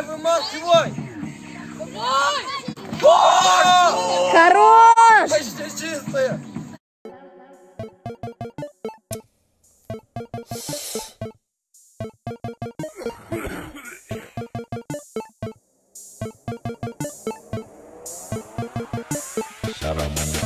Давай, вымаркивай! Давай! Гол! Хорош! Почти чистая! Шароман.